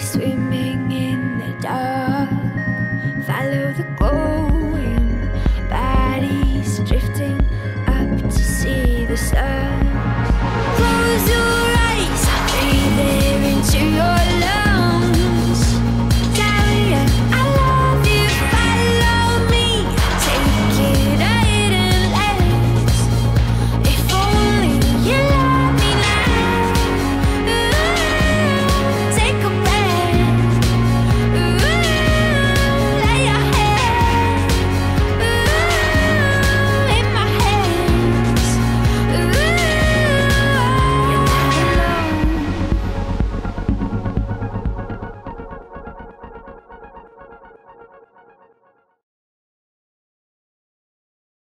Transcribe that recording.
swimming in the dark. Follow the gold.